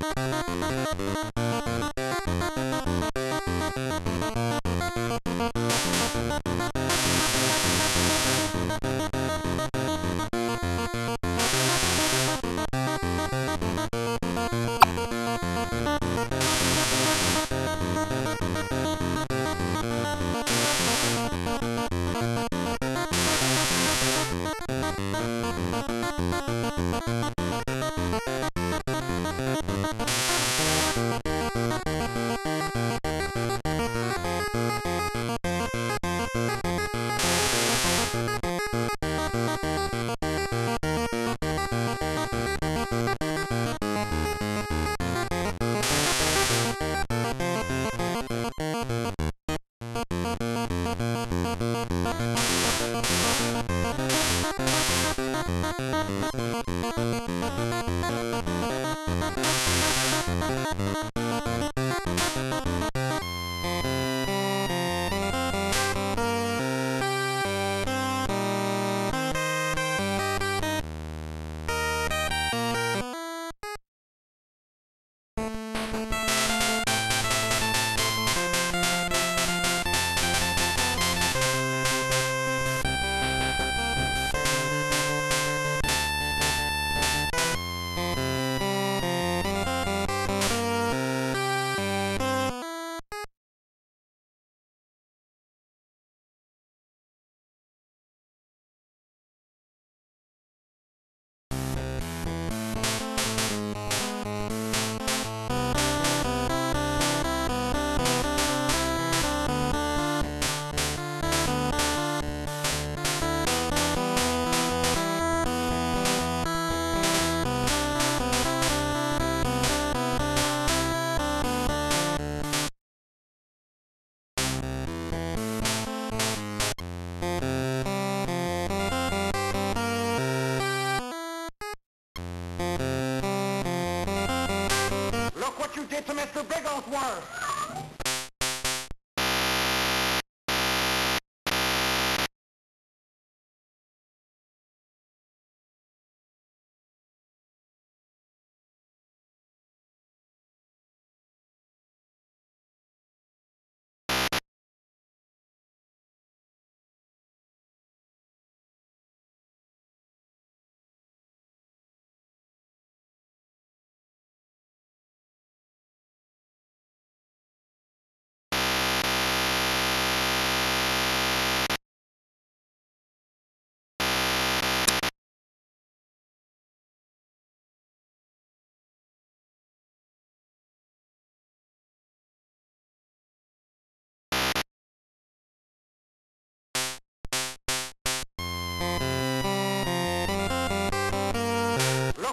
Thank you. Uh-huh. What you did to Mr. Bigglesworth!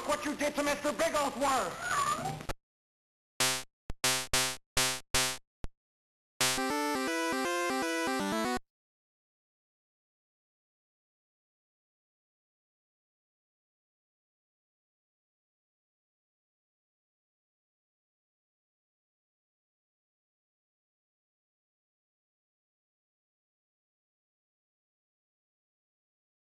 What you did to Mr. Bigglesworth!